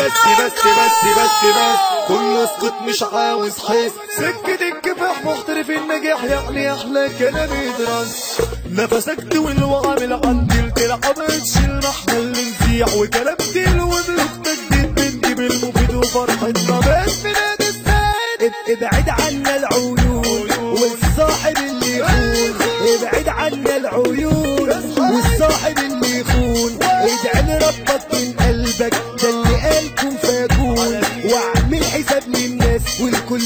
بس بس بس بس بس كله اسكت مش عاوز حس. سكة الكفاح محترف النجاح يعني أحلى كلام يدرس. نفسك طويل وعامل عندي التلعب تشيل إحنا اللي نزيع وكلام وملوك تجديد بنجيب المفيد وفرحتنا بس بنادي السيد ابعد عنا العيون والصاحب اللي يخون. ابعد عنا العيون والصاحب اللي يخون. ادعي لربك من قلبك ده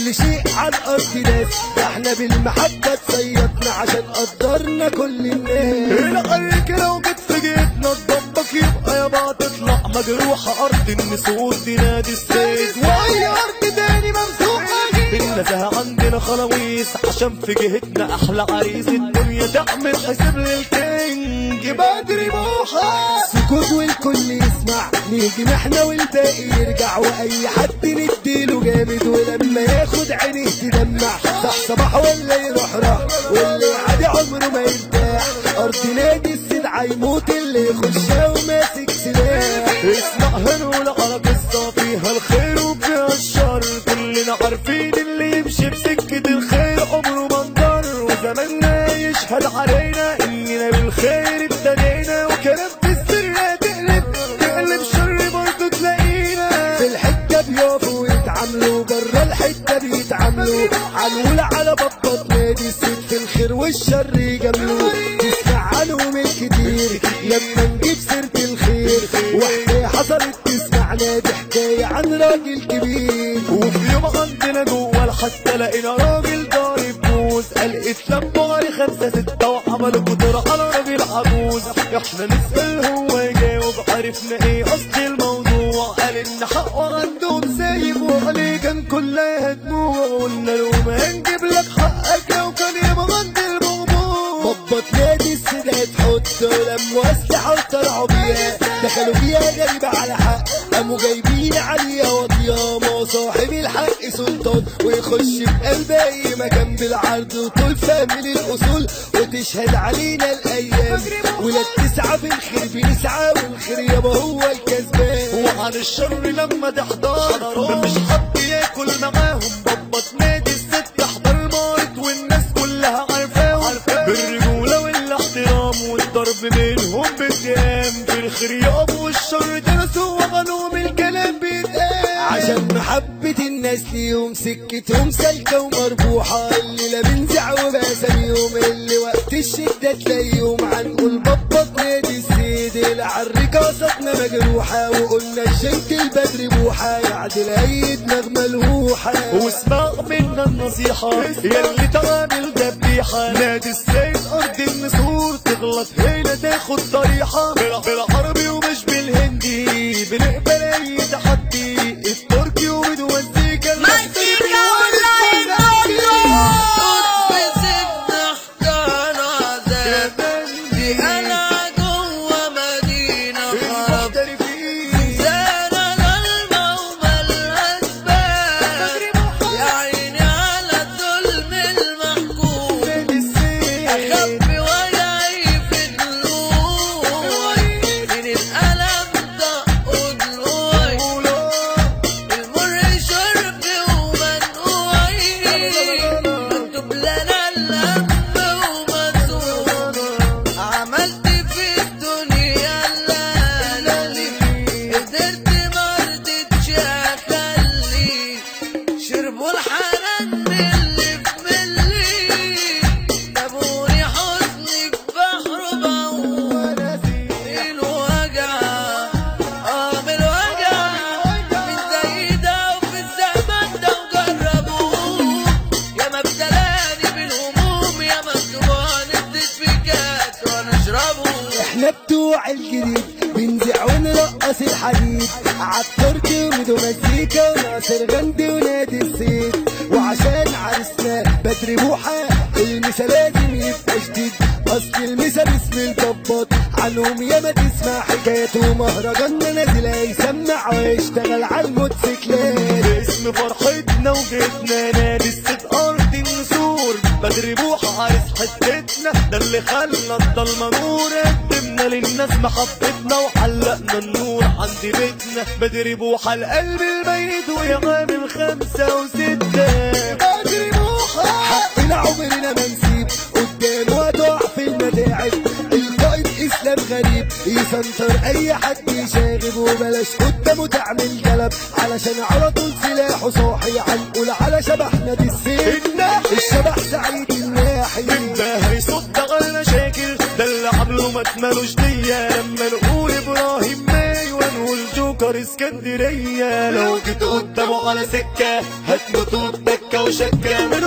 ولكل شيء على الأرض ناس إحنا بالمحبة تصيدنا عشان قدرنا كل الناس. العرك لو جيت في جيتنا تضبك يبقى يابا تطلع مجروحة أرض النسور دي نادي السيد. وأي أرض تاني ممسوحة النزهة عندنا خلاويص عشان في جهتنا أحلى عريس. الدنيا تعمل حساب للكينج. بدري موحى سكوت والكل يسمع نيجي إحنا والباقي يرجع. وأي حد نديله جامد ولما ياخد عينيه تدمع صح صباح ولا يروح راح واللي عادي عمره ما يرتاح. أرض نادي السدعة يموت اللي يخشها وماسك سلاح. اسمع هنقول على قصة فيها الخير عنقول على بطة نادي في الخير والشر يجاملوا تسمع عنهم الكتير لما نجيب سيرة الخير. وحكاية حصلت تسمع نادي حكاية عن راجل كبير. وفي يوم عندنا جوة الحتة لقينا راجل ضارب بوز قال اتلموا عليه خمسة ستة وعملوا قدرة على راجل عجوز. إحنا نسأل هو يجاوب عرفنا إيه أصل الموضوع. قال إن حقه كان كلها دموع قلنا ما هنجيب لك حقك لو كان عند الموضوع ضبط نادي السيدة تحط لموا أسلحة وطلعوا بيها دخلوا فيها جايبة على حق قاموا جايبين عليها واطية. ما صاحب الحق سلطان ويخش في قلب أي مكان بالعرض. وطول فهم الأصول وتشهد علينا الأيام. ولاد تسعة في الخير بنسعى والخير يابا هو وعن الشر لما تحضر. مفيش حد ياكل معاهم ضبط نادي الست احضر المارد والناس كلها عارفاهم بالرجولة والاحترام والضرب بينهم بالجام في الخير يابا والشر درسوا وغنوا الكلام بيتقال. عشان محبة الناس ليهم سكتهم سالكة ومربوحة. اللي لا بنزع وبأساميهم اللي وقت الشدة تلاقيهم عنقول بطط نادي السيد العرك قصتنا مجروحة. وقلنا الشنك البدر بوحة يعدل أي دماغ ملهوحة واسمع منا النصيحة يلي تعامل ذبيحة نادي السيد أرض النسور تغلط هنا تاخد طريحة بال- بالعربي ومش الجديد بنزع ونرقص الحديد. عالتركي وميدو مزيكا وناصر غندي ونادي الصيد وعشان عرسنا بدري بوحة المسا لازم يبقى جديد اصل المسا باسم الضباط. عنهم ياما تسمع حكايات. ومهرجاننا نازل هيسمع ويشتغل على الموتوسيكلات. باسم فرحتنا وجيتنا نادي أرض النسور بدري بوحة حتتنا ده اللي خلى الضلمة نور. قدمنا للناس محبتنا وحلقنا النور عند بيتنا. بدري بوحة القلب الميت ويعامل خمسة وستة. بدري موحى حقنا عمرنا ما نسيب اسلام غريب. يسنطر أي حد يشاغب وبلاش. قدامه تعمل جلب علشان على طول سلاحه صاحي. عنقول على شبحنا دي السيف. الشبح سعيد الناحي ده هيصد على المشاكل. ده اللي عامله ما تمالوش دية لما نقول إبراهيم ماي ونقول جوكر إسكندرية. لو جيت قدامه على سكة هتموتوا بدكة وشكة. نادي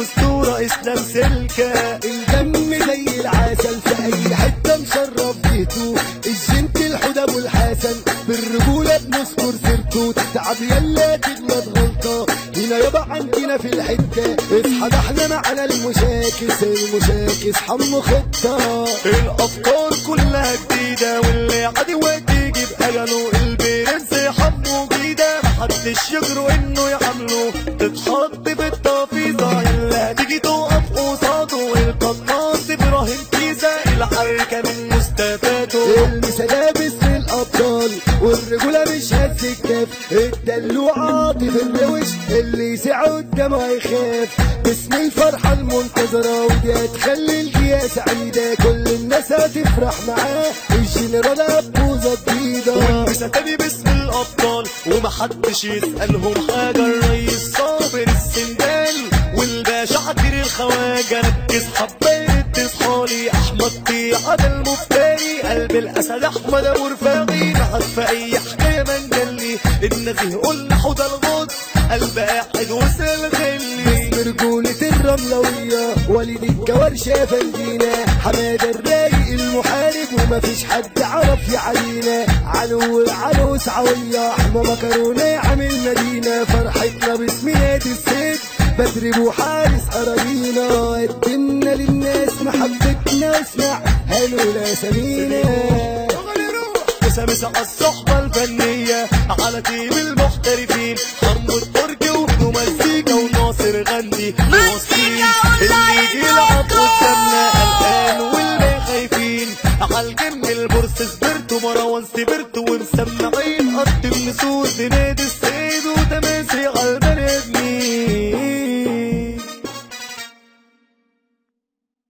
الصيد الاسطورة اسلام سلكة الدم زي العسل في أي حتة مشرف بيته الجنت الحدى ابو الحسن بالرجوله بنذكر سيرته تتعب يلا تغلط غلطة. هنا يابا عندنا في الحتة. اصحى ده إحنا معانا المشاكس. المشاكس حمو خطة. الأفكار كلها جديدة. واللي عادي وقت يجيب اجله البرنس حمو جديدة. محدش يجرؤ إنه يعمله كيزة الحركة من مستفاده المسا باسم الابطال والرجوله مش هز الكاف الدلوع عاطف الروش اللي يسع قدامه هيخاف باسم الفرحة المنتظرة ودي هتخلي الجيا سعيده كل الناس هتفرح معاه. الجنرال ابوظه جديدة. والمساتبي باسم الأبطال ومحدش يسألهم حاجة. الرئيس صابر السندال والباشا عكر الخواجة ركز حباية أحمد طيعة ده المفتري قلب الأسد أحمد ابو رفاقي نحط في أي حكاية منجلي النزيه قلنا حوض الغد قلب قاعد وسل غلي برجولة الرملوية وليد الجوارشة فندينا حماد الرايق المحارب ومفيش حد عرف يعلينا علو العروس عوية احمى مكرونة عامل مدينة. فرحتنا باسم نادي السيد. بدري ابو حارس اراضينا قدمنا للناس محبتنا اسمع هنقول اسامينا مسامس على الصحبة الفنية. على تيم المحترفين. حمو وبدو مزيكا وناصر غندي واصلين اللي يجي يلعب قدامنا. قلقان والباقي خايفين. عالجن البورس سبرتو مروان سبرتو ومسمعين قد النسور بنادي